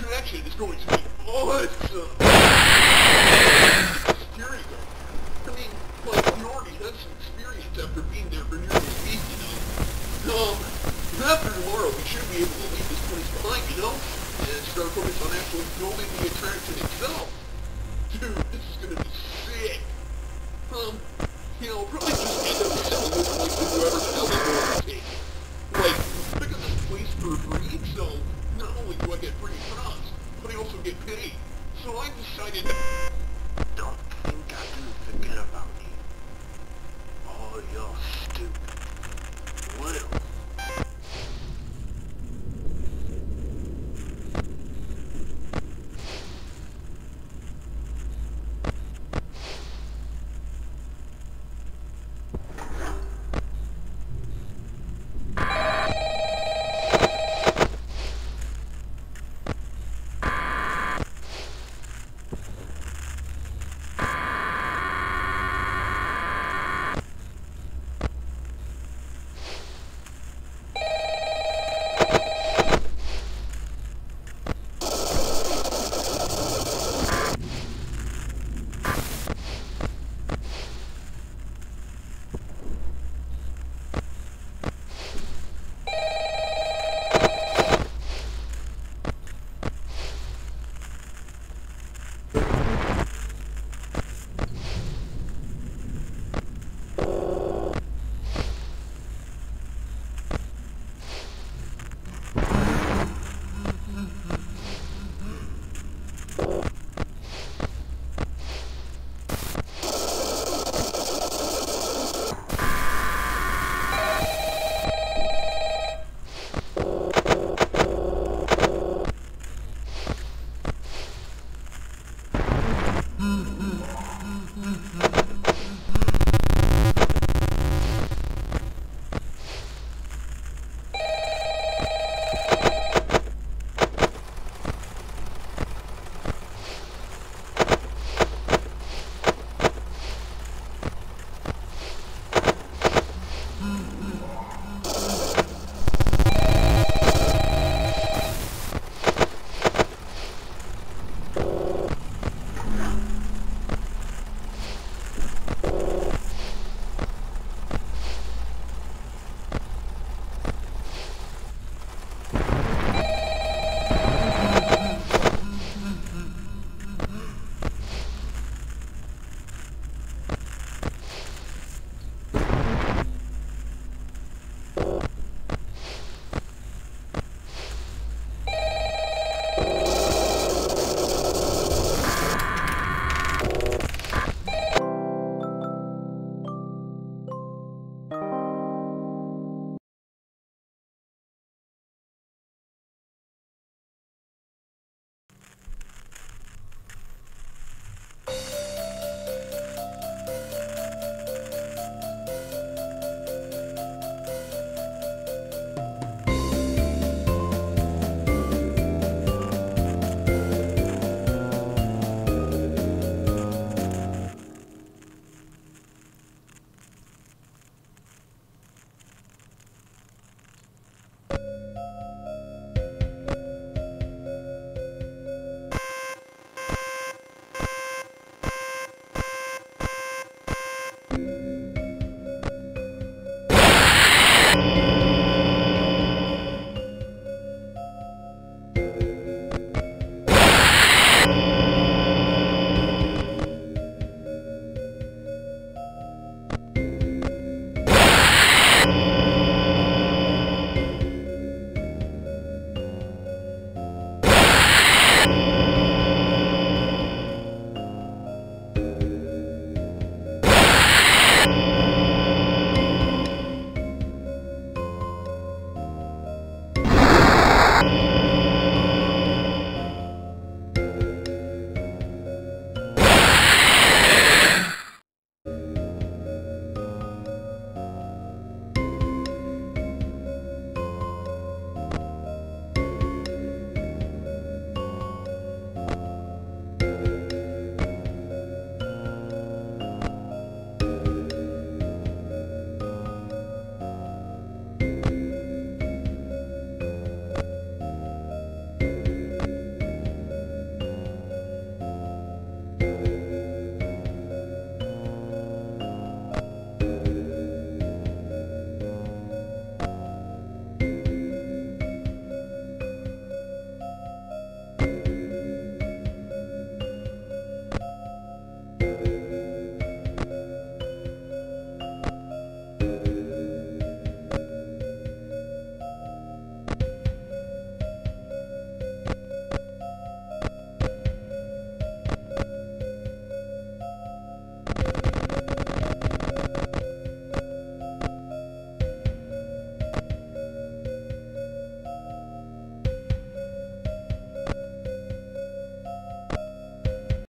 traction is going to be awesome! I mean, like, you already had some experience after being there for nearly a week, you know? Um, after tomorrow, we should be able to leave this place behind, you know? And start focus on actually building the attraction itself! Dude, this is gonna be sick! Um, you know, probably...